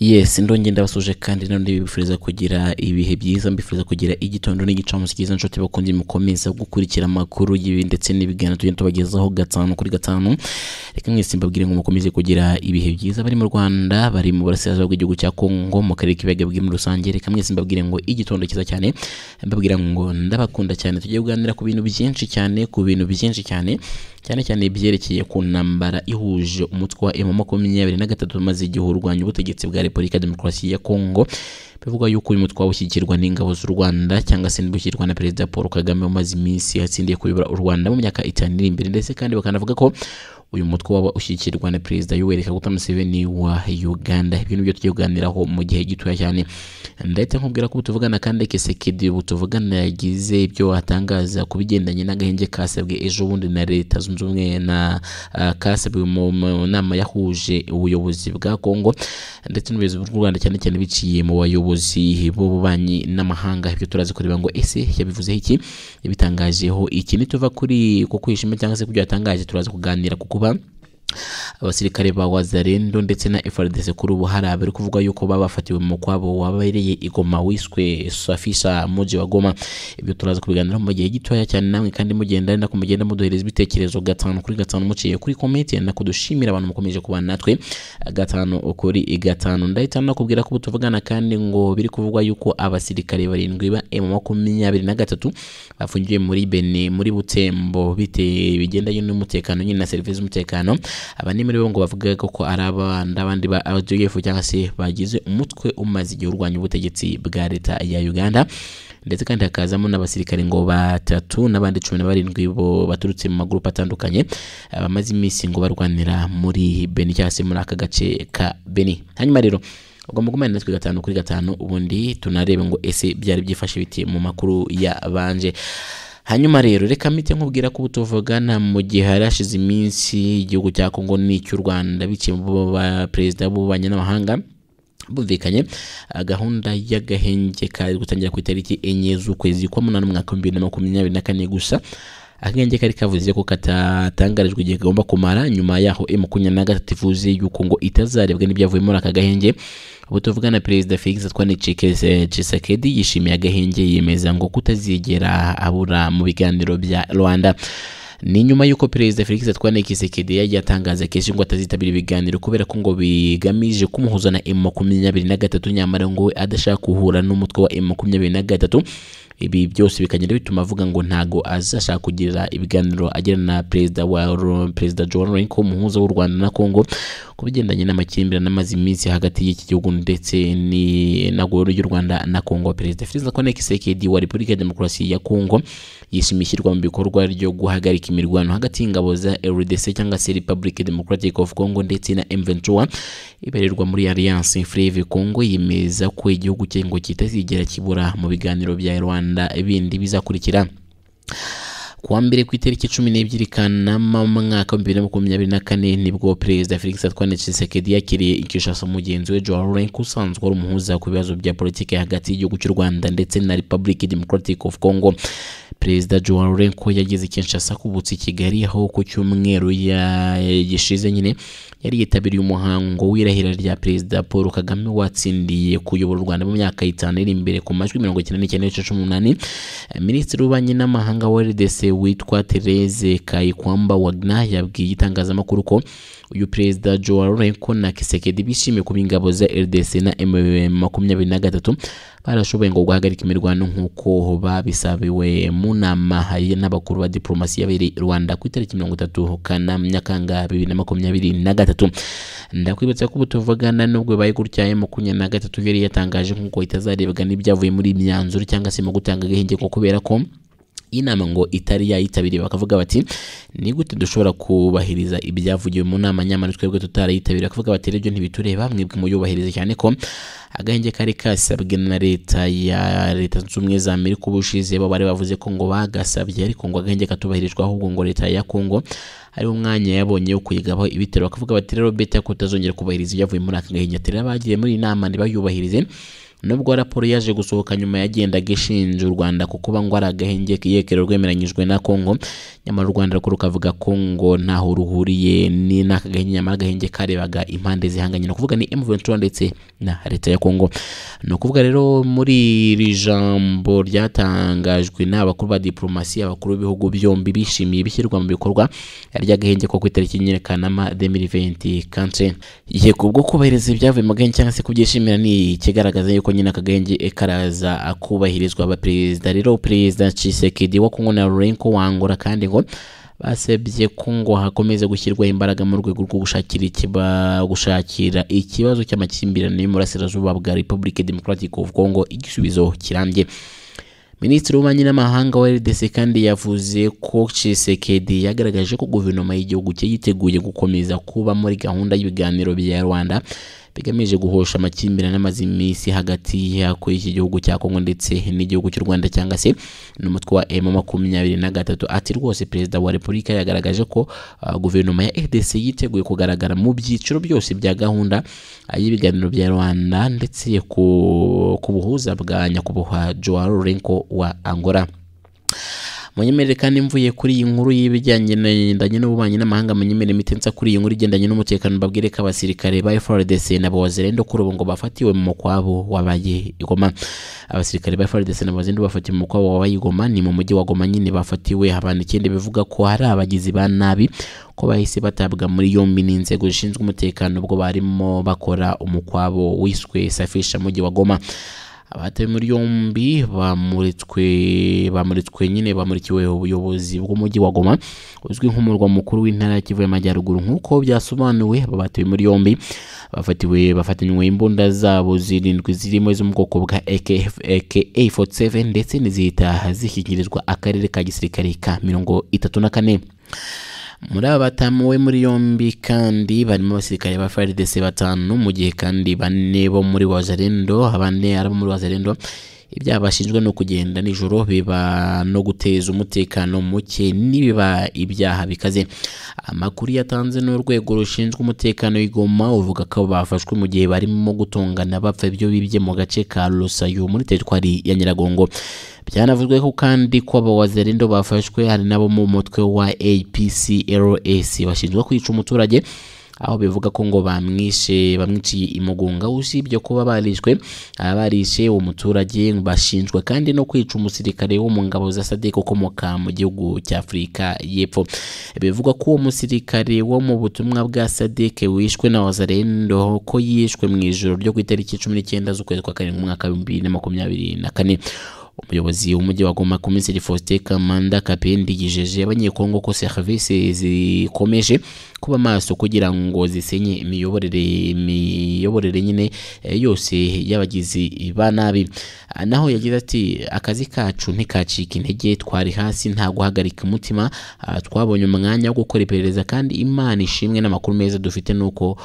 yes ndongera ndabasuje kandi nanone bifuriza kugira ibihe byiza mbifuriza kugira igitondo n'igicamunsi cyiza nshuti bakunze mukomeza gukurikira amakuru y'ibi ndetse n'ibiganiro tugenda tubagezaho gatanu kuri gatanu. Reka mwese mbabwire ngo mukomeze kugira ibihe byiza. Bari mu rwanda bari mu burasirazuba bw'igihugu cya kongo mu karere k'ibiyaga bigari muri rusange. Reka mwese mbabwire ngo igitondo cyiza cyane mbabwira ngo ndabakunda cyane. Tugiye kuganira ku bintu byinshi cyane ku bintu byinshi cyane. Cyane cyane ibyerekeye ku ntambara ihuje umutwe wa emu makumyabiri na gatatu maze igihe urwanya ubutegetsi bwa repubulika demokarasi ya kongo bivugwa yuko uyu mutwe ushyigikirwa n'ingabo z'u rwanda cyangwa se n'ubushyirwa na perezida paul kagame umaze iminsi yatsindiye kuyobora u rwanda mu myaka itanu iri imbere. Ndetse kandi bakanavuga ko uyu mutwe waba ushyigikirwa na perezida yoweri kaguta museveni wa uganda. Ibintu byo tugiye kuganiraho mu gihe gitoya cyane. Ndetse nkubwira ko tuvugana kandi kisekedi tuvugana yagize ibyo atangaza ku bigendanye n'agahenge kasabwe ejo bundi na leta zunze ubumwe na uh, kasabwe mu nama yahuje ubuyobozi bwa kongo ndetse n'ubuyobozi bw'u rwanda cyane cyane biciye mu bayobozi b'ububanyi n'amahanga ibyo turazi kureba ngo ese yabivuzeho iki? Yabitangajeho iki? Nituva kuri ku kwishima cyangwa se kubyo yatangaje turaza kuganira ku kuba abasirikare ba wazarendo ndetse na FRDC kuri ubu hari abari kuvuga yuko baba bafatiwe mu kwabo wabereye igoma wiswe safisha muji wa goma. Ibyo turaza kubiganiraho mu gihe gitoya cyane namwe kandi mugenda nako mugenda muduhereza ibitekerezo. Gatanu kuri gatanu muciye kuri comment nako dushimira abantu mukomeje kubana natwe. Gatanu kuri gatanu ndahita nakubwira ko tuvugana kandi ngo biri kuvugwa yuko abasirikare barindwi ba M makumyabiri na gatatu bafungiwe muri Beni muri Butembo. Bite bigendanye n'umutekano nyine na serivisi z'umutekano aba ni muri bo ngo bavuga ko ari abandi ba RDF cyangwa se bagize umutwe umaze igihe urwanya ubutegetsi bwa leta ya Uganda. Ndetse kandi hakazamo n'abasirikare ngo batatu n'abandi cumi na barindwi bo baturutse mu magurupe atandukanye bamaze iminsi ngo barwanira muri Beni cyangwa se muri aka gace ka Beni. Hanyuma rero ubwo mugumane natwe gatanu kuri gatanu ubundi tunarebe ngo ese byari byifashe biti mu makuru yabanje hanyuma rero reka mpite nkubwira ko ubu tuvugana mu gihe hari hashize iminsi igihugu cya kongo n'icy'u rwanda biciye mu perezida b'ububanyi n'amahanga bumvikanye. Gahunda y'agahenge kari gutangira ku itariki enye z'ukwezi kwa munani umwaka w'ibihumbi bibiri na makumyabiri na kane gusa. Akenge kari kavuze ko katatangarijwe igihe kagomba kumara nyuma yaho emu makumyabiri na gatatu ivuze yuko ngo itazarebwa n'ibyavuye muri aka gahenge. Ubu tuvugana perezida felix antoine tshisekedi yishimiye agahenge yemeza ngo kutazigera abura mu biganiro bya rwanda. Ni nyuma y'uko perezida felix antoine tshisekedi yagiye atangaza kenshi ngo atazitabira ibiganiro kubera ko ngo bigamije kumuhuza na emu makumyabiri na gatatu nyamara ngo we adashaka guhura n'umutwe wa emu makumyabiri na gatatu. Ibi byose bikagenda bituma avuga ngo ntago azashaka kugira ibiganiro agirana na perezida wa perezida Joao Lourenco umuhuza w'u Rwanda na Congo ku bigendanye n'amakimbirane amaze iminsi hagati y'iki gihugu ndetse n'inagoro y'u Rwanda na Congo. Perezida Felix Tshisekedi wa Repubulika ya Demokarasi ya Congo yishimiye ishyirwa mu bikorwa ryo guhagarika imirwano hagati y'ingabo za RDC cyangwa se Republic Democratic of Congo ndetse na M23 ibererwa muri Alliance Fleuve Congo yemeza ko igihugu cye ngo kitazigera kibura mu biganiro bya Rwanda. ebindi bizakurikira. Kuwa mbere ku itariki cumi n'ebyiri kanama mu mwaka wa bibiri na makumyabiri na kane ni bwo perezida felix antoine tshisekedi yakiriye ikishasa mugenzi we joao lourenco usanzwe ari umuhuza ku bibazo bya politiki hagati y'igihugu cy'u rwanda ndetse na republic democratic of congo. Perezida joao lourenco yageze kinshasa kubutse i kigali aho ku cyumweru gishize nyine yari yitabiriye umuhango w'irahira rya perezida paul kagame watsindiye kuyobora u rwanda mu myaka itanu iri imbere ku majwi mirongo icyenda n'icyenda n'ibice cumi n'umunani. Minisitiri w'ububanyi n'amahanga wa rdc witwa therese kayikwamba wagner yabwiye itangazamakuru ko uyu perezida joao lourenco na kisekedi bishimiye kuba ingabo za rdc na m makumyabiri na gatatu barashoboye ngo guhagarika imirwano nk'uko babisabiwe mu nama. N'abakuru ba diplomasi yabereye rwanda ku itariki mirongo itatu kanama nyakanga bibiri na makumyabiri na gatatu. Ndakwibutsa ko ubu tuvugana nubwo bibaye gutya ya makumyabiri na gatatu yari yatangaje nk'uko itazarebwa n'ibyavuye muri imyanzuro cyangwa se mu gutanga agahenge ko kubera ko inama ngo itari yayitabiriye. Bakavuga bati ni gute dushobora kubahiriza ibyavugiwe mu nama nyamara twebwe tutarayitabiriye? Bakavuga bati rero ntibitureba mwebwe muyubahirize cyane ko agahenge kari kasabwe na leta ya leta zunze ubumwe za amerika ubushize bo bari bavuze ko ngo bagasabye ariko ngo agahenge katubahirijwe ahubwo ngo leta ya kongo ari umwanya yabonye wo kuyigabaho ibitero. Bakavuga bati rero beta ko utazongera kubahiriza ibyavuye muri aka gahenge abagiye muri iyi nama ntibayubahirize. Nubwo raporo yaje gusohoka nyuma yagendaga ishinja u rwanda ku kuba ngo ari agahenge kiyekero rwemeranyijwe na kongo nyamara u rwanda rwo rukavuga ko ngo ntaho ruhuriye n'aka gahenge nyamara agahenge karebaga impande zihanganye. Ni ukuvuga ni M23 ndetse na leta ya kongo ni ukuvuga rero muri iri jambo ryatangajwe n'abakuru ba diplomasi abakuru b'ibihugu byombi bishimiye ibishyirwa mu bikorwa ry'agahenge ko ku itariki nyine kanama 2020 kanse ye kubwo kubahiriza ibyavuye mu gahenge cyangwa se kubyishimira ni ikigaragaza yuko nyine aka gahenge karaza akubahirizwa abaperezida rero perezida Tshisekedi wa Kongo na Lourenco Wangura kandi ngo basebye ko ngo hakomeze gushyirwaho imbaraga mu rwego rwo gushakira ikiba gushakira ikibazo cy'amakimbirane y'umurasirazuba bwa Republic Democratic of Congo igisubizo kirambye. Minisitiri w'ububanyi n'amahanga wa RDC kandi yavuze ko Tshisekedi yagaragaje ko guverinoma y'igihugu cye yiteguye gukomeza kuba muri gahunda y'ibiganiro bya Rwanda bigamije guhosha amakimbirane amaze iminsi hagati y'ako iki gihugu cya Kongo ndetse n'igihugu cy'u Rwanda cyangwa se n'umutwe wa M makumyabiri na gatatu. Ati rwose perezida wa repubulika yagaragaje ko uh, guverinoma ya RDC yiteguye kugaragara mu byiciro byose bya gahunda uh, y'ibiganiro bya Rwanda ndetse ku buhuza bwa nyakubahwa Joao Lourenco wa Angola munyemerere kandi mvuye kuri iyi nkuru y'ibijyanye n'ububanyi n'amahanga munyemerere imitensa kuri iyi nkuru igendanye n'umutekano babwire ko abasirikare ba FARDC na Bawazirendo kuri ubu ngo bafatiwe mu mukwabo wabaye igoma abasirikare ba FARDC na Bawazirendo bafatiwe mu mukwabo wabaye igoma ni mu mujyi wa Goma nyine bafatiwe. Abantu ikindi bivuga ko hari abagizi ba nabi ko bahise batabwa muri yombi n'inzego zishinzwe umutekano ubwo barimo bakora umukwabo wiswe safisha mujyi wa Goma. Abatawe muri yombi bamuritswe bamuritswe nyine bamurikiwe ubuyobozi bw'umujyi wa Goma uzwi nk'umurwa mukuru w'intara ya Kivu y'Amajyaruguru nk'uko byasobanuwe babatiwe muri yombi bafatiwe bafatanywe imbunda zabo zirindwi zirimo zo mu bwoko bwa AK47 ndetse n'izihita zishyikirizwa akarere ka gisirikare ka mirongo itatu na kane. Muri aba batamuwe muri yombi kandi barimo abasirikare ba FARDC batanu mu gihe kandi bane bo muri Wazalendo abane ari muri Wazalendo ibyaha bashinjwa no kugenda nijoro biba no guteza umutekano muke n'ibiba ibyaha bikaze. Amakuru yatanze n'urwego rushinzwe umutekano w'igoma uvuga ko bafashwe mu gihe barimo gutongana bapfa ibyo bibye mu gace ka Rusayo muri teritwari ya Nyiragongo. Byanavuzwe ko kandi ko abawazarindo bafashwe hari nabo mu mutwe wa APCLS bashinzwe kwica umuturage aho bivuga ko ngo bamwishe bamwiciye imugunga usibye kuba barishwe barishe uwo muturage bashinjwa kandi no kwica umusirikare wo mu ngabo za SADC ukomoka mu gihugu cya Afurika y'Epfo. Bivuga ko uwo musirikare wo mu butumwa bwa SADC wishwe na Wazalendo ko yishwe mu ijoro ryo ku itariki cumi n'icyenda z'ukwezi kwa karindwi umwaka w'ibihumbi bibiri na makumyabiri na kane. Umuyobozi w'umujyi wa Goma komiseri Faustin Kamanda Kapendi yijeje abanyekongo ko serivisi zikomeje kuba maso kugira ngo zisenye imiyoborere imiyoborere nyine yose y'abagizi ba nabi. Naho yagize ati akazi kacu ntikacika intege twari hasi nta guhagarika umutima. Twabonye umwanya wo gukora iperereza kandi imana ishimwe n'amakuru meza dufite nuko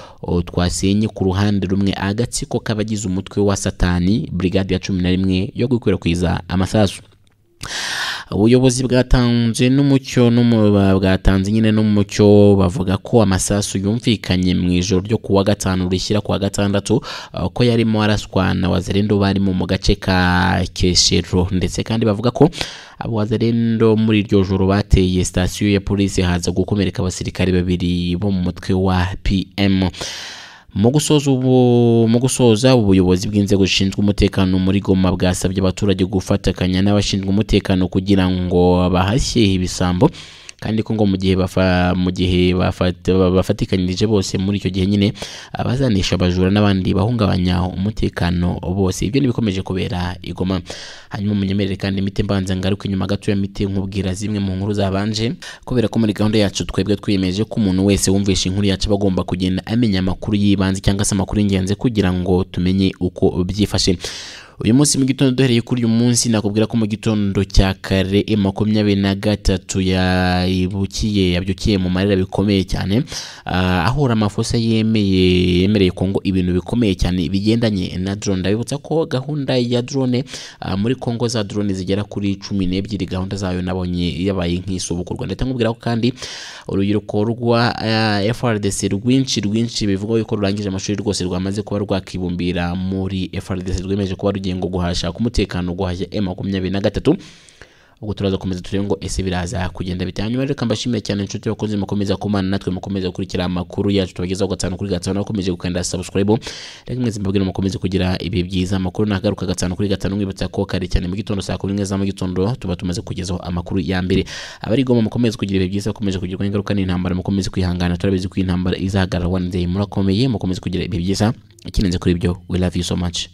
twasenye ku ruhande rumwe agatsiko k'abagize umutwe wa satani brigade ya cumi na rimwe yo gukwirakwiza amasasu. Ubuyobozi bwatanze n'umucyo bwatanze nyine n'umucyo bavuga ko amasasu yumvikanye mu ijoro ryo kuwa gatanu rishyira kuwa gatandatu ko yarimo araswana wazarendo barimo mu gace ka keshero. Ndetse kandi bavuga ko abo wazarendo muri iryo joro bateye sitasiyo ya polisi haza gukomereka abasirikare babiri bo mu mutwe wa pm mu gusoza ubuyobozi bw'inzego zishinzwe umutekano muri Goma bwasabye abaturage gufatikanya n'abashinzwe umutekano kugira ngo bahashye ibisambo. Kandi ko ngo mu gihe mu gihe bafatikanyirije bose muri icyo gihe nyine abazanisha abajura n'abandi bahungabanya umutekano bose. Ibyo ntibikomeje kubera igoma. Hanyuma munyemerere kandi imiti mbanza ngaruka inyuma gato ya miti nkubwira zimwe mu nkuru zabanje kubera ko muri gahunda yacu twebwe twiyemeje ko umuntu wese wumvisha inkuru yacu aba agomba kugenda amenya amakuru y'ibanze cyangwa se amakuru y'ingenzi kugira ngo tumenye uko byifashe. Uyu munsi mu gitondo duhereye kuri uyu munsi nakubwira ko mu gitondo cya kare e makumyabiri na gatatu yabukiye yabyukiye mu marira bikomeye cyane. Ah, ahura amafosa yemeye yemereye kongo ibintu bikomeye cyane bigendanye na drone. Ndabibutsa ko gahunda ya drone ah, muri kongo za drone zigera kuri cumi n'ebyiri gahunda zayo nabonye yabaye nk'isubukurwa ndetse nkubwira ko kandi urubyiruko rwa ah, FRDC rwinshi rwinshi bivugwa yuko rurangije amashuri rwose rwamaze kuba rwakibumbira muri FRDC rwemeje kuba rugiye ngo guhasha ku mutekano guhashya M makumyabiri na gatatu. Ubwo turaza komeza turebe ngo ese biraza kugenda bite? Hanyuma reka mbashimire cyane inshuti bakunze mukomeza kumana natwe mukomeza gukurikira amakuru yacu tubagezaho gatanu kuri gatanu bakomeje gukanda subscribe. Reka mwese mbabwira mukomeze kugira ibihe byiza. Amakuru nagaruka gatanu kuri gatanu mwibutsa ko kare cyane mu gitondo saa kumi n'imwe za mu gitondo tuba tumaze kugezaho amakuru ya mbere. Abari goma mukomeze kugira ibihe byiza mukomeze kugirwa ingaruka n'intambara mukomeze kwihangana turabizi ko intambara izahagarara one day. Murakomeye mukomeze kugira ibihe byiza. Ikinenze kuri ibyo we love you so much.